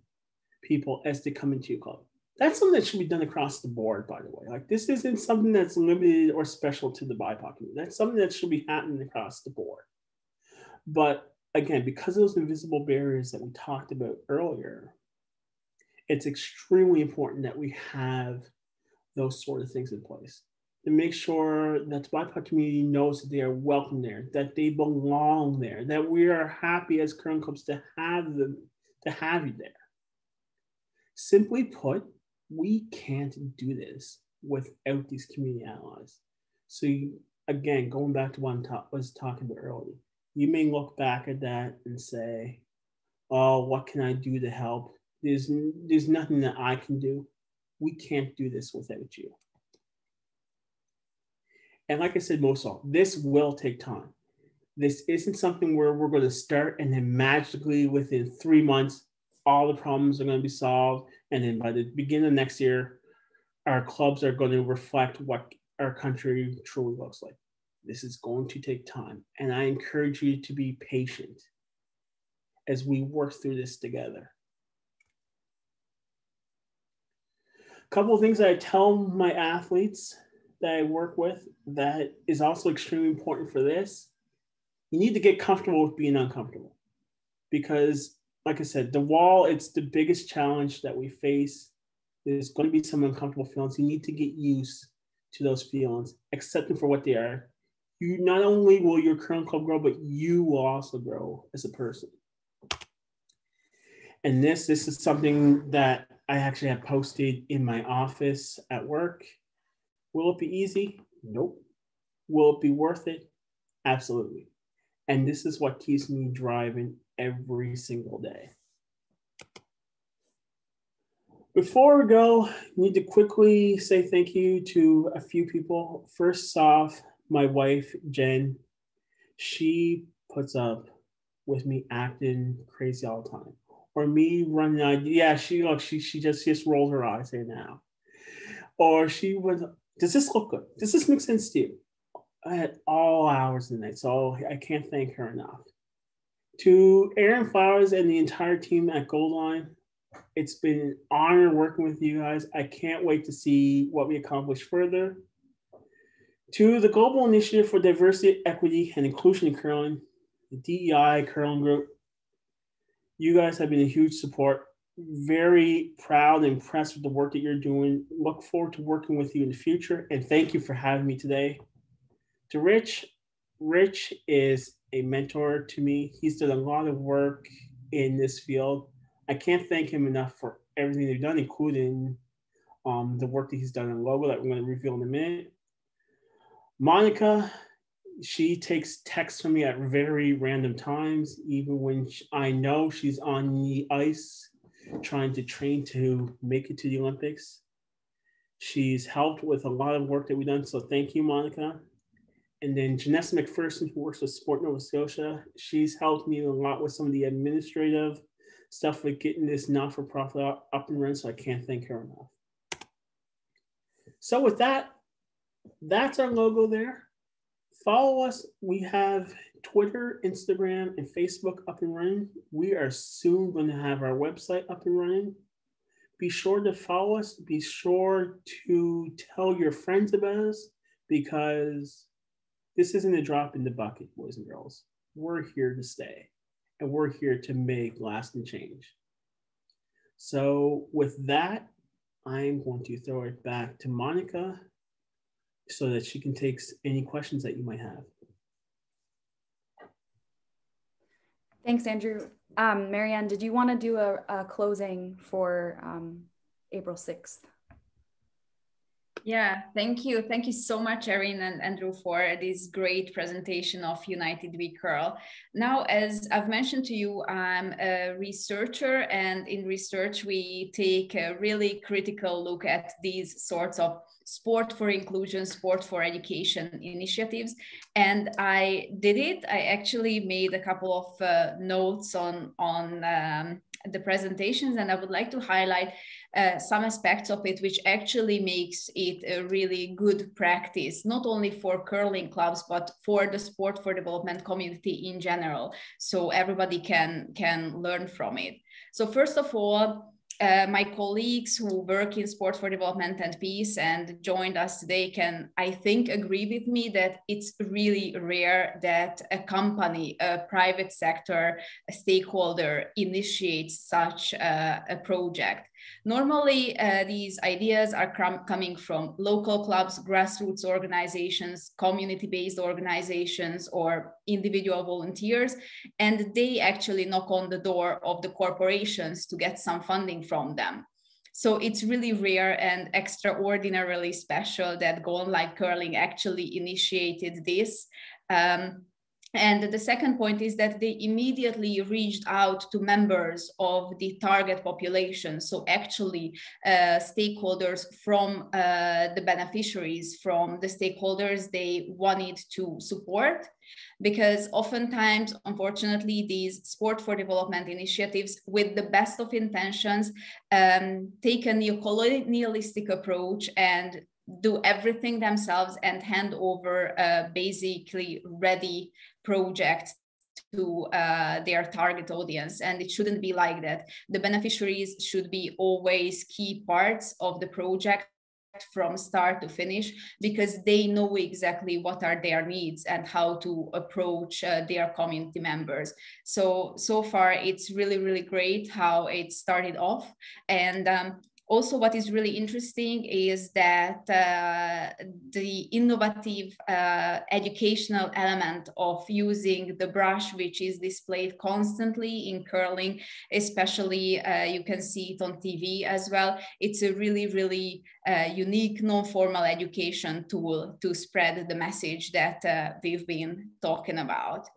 people as they come into your club that's something that should be done across the board, by the way. Like this isn't something that's limited or special to the BIPOC community. That's something that should be happening across the board. But again, because of those invisible barriers that we talked about earlier, it's extremely important that we have those sort of things in place to make sure that the BIPOC community knows that they are welcome there, that they belong there, that we are happy as curling clubs to have them, to have you there. Simply put, we can't do this without these community allies. So you, again, going back to what I was talking about earlier, you may look back at that and say, "Oh, what can I do to help?" There's there's nothing that I can do. We can't do this without you. And like I said, most all, this will take time. This isn't something where we're going to start and then magically within three months all the problems are going to be solved. And then by the beginning of next year, our clubs are going to reflect what our country truly looks like. This is going to take time. And I encourage you to be patient as we work through this together. A couple of things that I tell my athletes that I work with that is also extremely important for this. You need to get comfortable with being uncomfortable because like I said, the wall, it's the biggest challenge that we face. There's going to be some uncomfortable feelings. You need to get used to those feelings, accept them for what they are. You not only will your curling club grow, but you will also grow as a person. And this, this is something that I actually have posted in my office at work. Will it be easy? Nope. Will it be worth it? Absolutely. And this is what keeps me driving every single day. Before we go, I need to quickly say thank you to a few people. First off, my wife, Jen. She puts up with me acting crazy all the time. Or me running out. Yeah, she look, she she just just rolls her eyes right now. or she would, does this look good? Does this make sense to you? At all hours of the night. So I can't thank her enough. To Erin Flowers and the entire team at Goldline, it's been an honor working with you guys. I can't wait to see what we accomplish further. To the Global Initiative for Diversity, Equity, and Inclusion in Curling, the DEI Curling Group, you guys have been a huge support. Very proud and impressed with the work that you're doing. Look forward to working with you in the future. And thank you for having me today. To Rich, Rich is a mentor to me. He's done a lot of work in this field. I can't thank him enough for everything they've done, including um, the work that he's done in Logo that we're going to reveal in a minute. Monica, she takes texts from me at very random times, even when I know she's on the ice trying to train to make it to the Olympics. She's helped with a lot of work that we've done. So thank you, Monica. And then Janessa McPherson, who works with Sport Nova Scotia, she's helped me a lot with some of the administrative stuff with getting this not-for-profit up and running. So I can't thank her enough. So with that, that's our logo there follow us. We have Twitter, Instagram, and Facebook up and running. We are soon going to have our website up and running. Be sure to follow us. Be sure to tell your friends about us because this isn't a drop in the bucket, boys and girls. We're here to stay and we're here to make lasting change. So, with that, I'm going to throw it back to Monica so that she can take any questions that you might have. Thanks, Andrew. Um, Mariann, did you want to do a, a closing for um, April 6th? Yeah, thank you. Thank you so much, Erin and Andrew, for this great presentation of United We Curl. Now, as I've mentioned to you, I'm a researcher, and in research, we take a really critical look at these sorts of sport for inclusion, sport for education initiatives. And I did it. I actually made a couple of uh, notes on, on um, the presentations, and I would like to highlight uh, some aspects of it, which actually makes it a really good practice, not only for curling clubs, but for the sport for development community in general. So everybody can, can learn from it. So first of all, uh, my colleagues who work in sport for development and peace and joined us today can, I think, agree with me that it's really rare that a company, a private sector a stakeholder initiates such a, a project. Normally, uh, these ideas are coming from local clubs, grassroots organizations, community-based organizations, or individual volunteers, and they actually knock on the door of the corporations to get some funding from them. So it's really rare and extraordinarily special that Goldline Curling actually initiated this. Um, and the second point is that they immediately reached out to members of the target population. So actually uh, stakeholders from uh, the beneficiaries, from the stakeholders they wanted to support because oftentimes, unfortunately, these sport for development initiatives, with the best of intentions, um, take a neocolonialistic approach and do everything themselves and hand over a basically ready project to uh, their target audience and it shouldn't be like that. The beneficiaries should be always key parts of the project from start to finish because they know exactly what are their needs and how to approach uh, their community members. So so far it's really really great how it started off. And um, also what is really interesting is that uh, the innovative uh, educational element of using the brush which is displayed constantly in curling especially uh, you can see it on tv as well. It's a really really uh, unique non-formal education tool to spread the message that uh, we've been talking about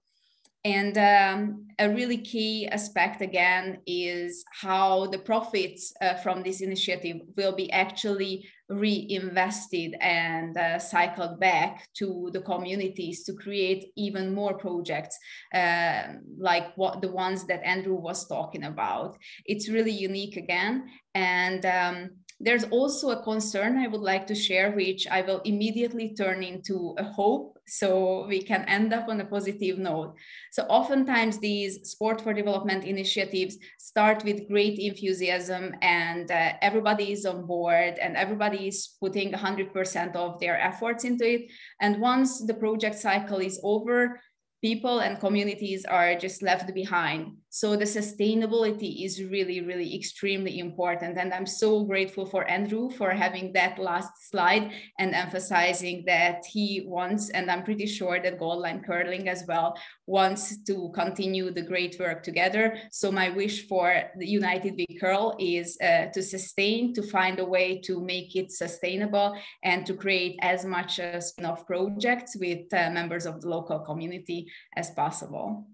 and um, a really key aspect again is how the profits uh, from this initiative will be actually reinvested and uh, cycled back to the communities to create even more projects uh, like what the ones that Andrew was talking about. It's really unique again. And um, there's also a concern I would like to share, which I will immediately turn into a hope so we can end up on a positive note. So, oftentimes, these sport for development initiatives start with great enthusiasm, and uh, everybody is on board, and everybody is putting 100% of their efforts into it. And once the project cycle is over, people and communities are just left behind. So the sustainability is really, really extremely important. And I'm so grateful for Andrew for having that last slide and emphasizing that he wants, and I'm pretty sure that Goldline Curling as well wants to continue the great work together. So my wish for the United We Curl is uh, to sustain, to find a way to make it sustainable and to create as much as enough projects with uh, members of the local community as possible.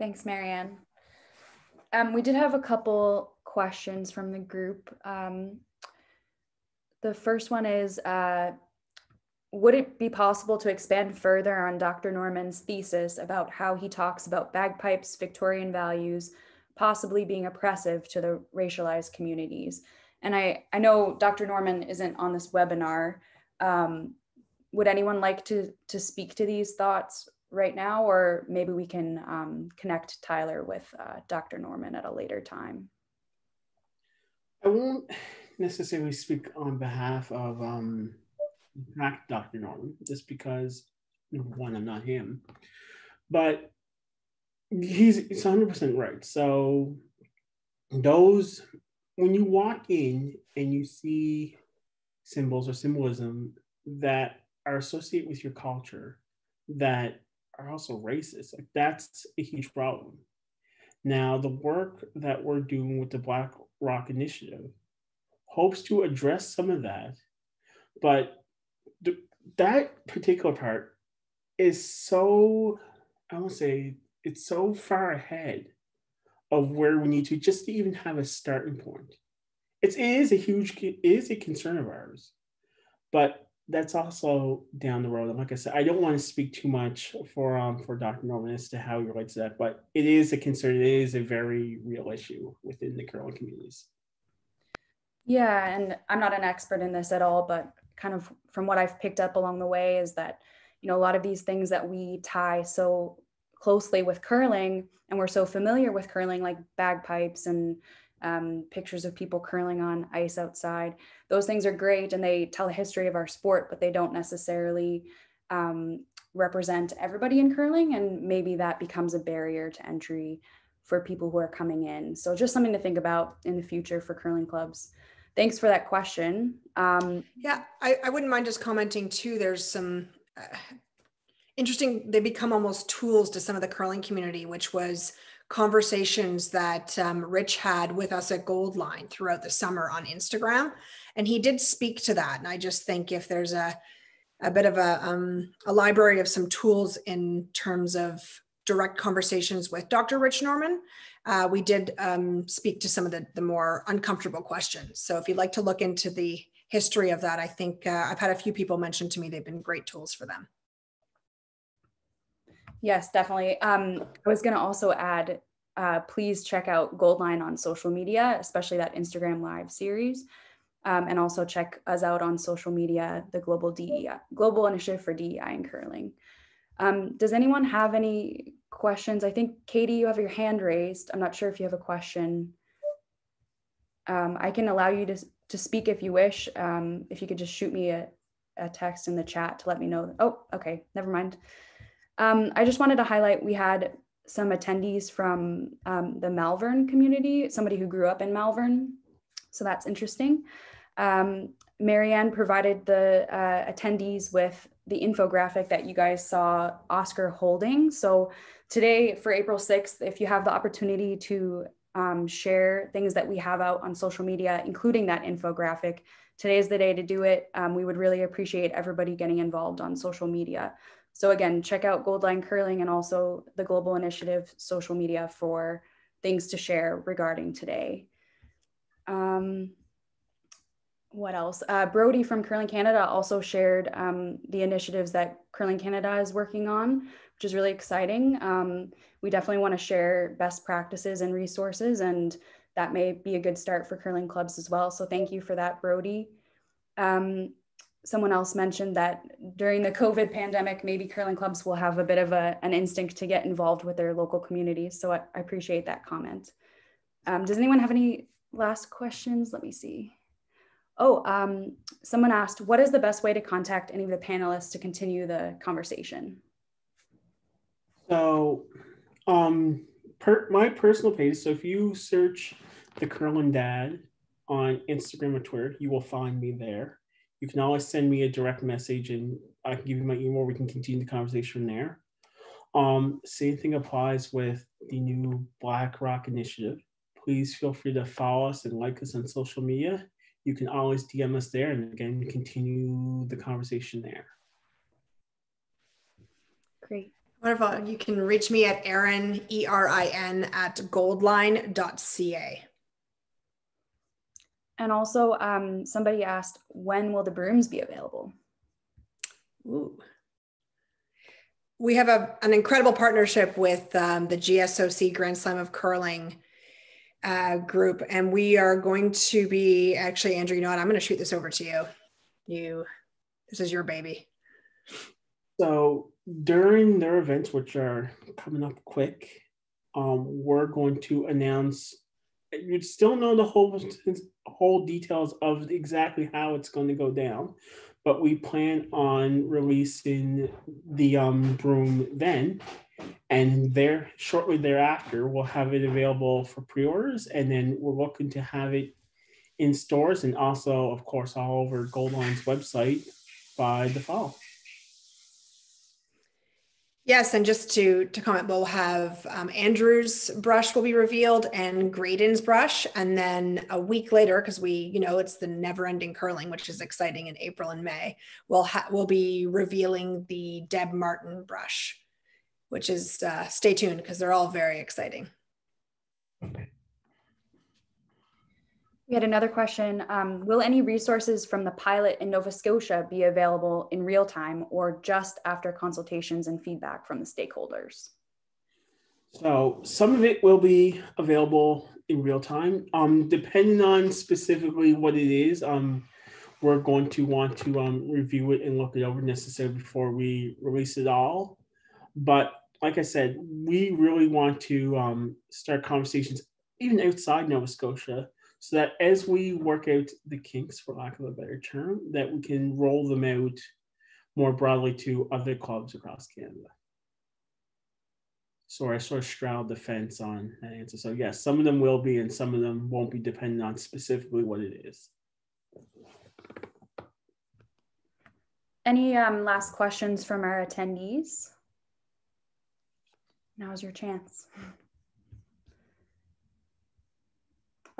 Thanks, Mariann. Um, we did have a couple questions from the group. Um, the first one is, uh, would it be possible to expand further on Dr. Norman's thesis about how he talks about bagpipes, Victorian values, possibly being oppressive to the racialized communities? And I, I know Dr. Norman isn't on this webinar. Um, would anyone like to, to speak to these thoughts right now, or maybe we can um, connect Tyler with uh, Dr. Norman at a later time. I won't necessarily speak on behalf of um, Dr. Norman, just because one, I'm not him, but he's, he's 100% right. So those, when you walk in and you see symbols or symbolism that are associated with your culture that are also racist. Like that's a huge problem. Now, the work that we're doing with the Black Rock Initiative hopes to address some of that, but th- that particular part is so, I won't say, it's so far ahead of where we need to just to even have a starting point. It's, it is a huge, it is a concern of ours, but that's also down the road. And like I said, I don't want to speak too much for um for Dr. Norman as to how he relates to that, but it is a concern. It is a very real issue within the curling communities. Yeah, and I'm not an expert in this at all, but kind of from what I've picked up along the way is that you know a lot of these things that we tie so closely with curling and we're so familiar with curling like bagpipes and um, pictures of people curling on ice outside. Those things are great and they tell the history of our sport, but they don't necessarily um, represent everybody in curling. And maybe that becomes a barrier to entry for people who are coming in. So just something to think about in the future for curling clubs. Thanks for that question. Um, yeah, I, I wouldn't mind just commenting too. There's some uh, interesting, they become almost tools to some of the curling community, which was conversations that um, Rich had with us at Goldline throughout the summer on Instagram. And he did speak to that. And I just think if there's a, a bit of a, um, a library of some tools in terms of direct conversations with Dr. Rich Norman, uh, we did um, speak to some of the, the more uncomfortable questions. So if you'd like to look into the history of that, I think uh, I've had a few people mention to me they've been great tools for them. Yes, definitely. Um, I was going to also add, uh, please check out Goldline on social media, especially that Instagram live series. Um, and also check us out on social media, the Global DEI, Global Initiative for DEI in Curling. Um, does anyone have any questions? I think Katie, you have your hand raised. I'm not sure if you have a question. Um, I can allow you to, to speak if you wish. Um, if you could just shoot me a, a text in the chat to let me know. Oh, okay, never mind. Um, I just wanted to highlight we had some attendees from um, the Malvern community, somebody who grew up in Malvern. So that's interesting. Um, Mariann provided the uh, attendees with the infographic that you guys saw Oscar holding. So today for April 6th, if you have the opportunity to um, share things that we have out on social media, including that infographic, today is the day to do it. Um, we would really appreciate everybody getting involved on social media. So again, check out Goldline Curling and also the Global Initiative social media for things to share regarding today. Um, what else? Uh, Brody from Curling Canada also shared um, the initiatives that Curling Canada is working on, which is really exciting. Um, we definitely want to share best practices and resources and that may be a good start for curling clubs as well. So thank you for that, Brody. Um, someone else mentioned that during the COVID pandemic, maybe curling clubs will have a bit of a, an instinct to get involved with their local communities. So I, I appreciate that comment. Um, does anyone have any last questions? Let me see. Oh, um, someone asked, what is the best way to contact any of the panelists to continue the conversation? So um, per, my personal page, so if you search the Curling Dad on Instagram or Twitter, you will find me there. You can always send me a direct message and I can give you my email. We can continue the conversation there. Um, same thing applies with the new Black Rock Initiative. Please feel free to follow us and like us on social media. You can always DM us there and again continue the conversation there. Great. Wonderful. You can reach me at Erin, E R I N, at goldline.ca. And also, um, somebody asked, when will the brooms be available? Ooh. We have a, an incredible partnership with um, the GSOC Grand Slam of Curling uh, group, and we are going to be actually, Andrew. You know what? I'm going to shoot this over to you. You, this is your baby. So during their events, which are coming up quick, um, we're going to announce. You still know the whole whole details of exactly how it's going to go down, but we plan on releasing the um, broom then, and there shortly thereafter we'll have it available for pre-orders, and then we're looking to have it in stores and also, of course, all over Goldline's website by the fall. Yes, and just to to comment, we'll have um, Andrew's brush will be revealed and Graydon's brush, and then a week later, because we, you know, it's the never-ending curling, which is exciting in April and May. We'll ha- we'll be revealing the Deb Martin brush, which is uh, stay tuned because they're all very exciting. Okay. We had another question. Um, will any resources from the pilot in Nova Scotia be available in real time or just after consultations and feedback from the stakeholders? So some of it will be available in real time. Um, depending on specifically what it is, um, we're going to want to um, review it and look it over necessarily before we release it all. But like I said, we really want to um, start conversations even outside Nova Scotia so that as we work out the kinks, for lack of a better term, that we can roll them out more broadly to other clubs across Canada. So I sort of straddled the fence on that answer. So yes, some of them will be, and some of them won't be depending on specifically what it is. Any um, last questions from our attendees? Now's your chance.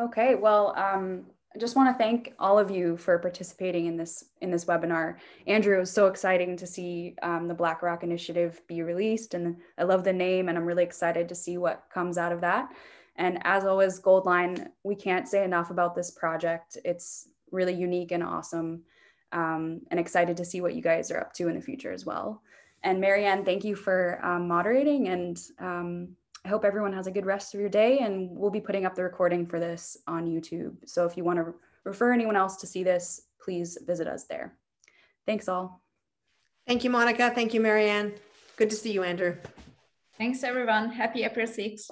Okay, well, um, I just want to thank all of you for participating in this in this webinar. Andrew, it was so exciting to see um, the Black Rock Initiative be released, and I love the name, and I'm really excited to see what comes out of that. And as always, Goldline, we can't say enough about this project. It's really unique and awesome, um, and excited to see what you guys are up to in the future as well. And Mariann, thank you for um, moderating and um, I hope everyone has a good rest of your day and we'll be putting up the recording for this on YouTube. So if you want to refer anyone else to see this, please visit us there. Thanks all. Thank you, Monica. Thank you, Mariann. Good to see you, Andrew. Thanks, everyone. Happy April 6th.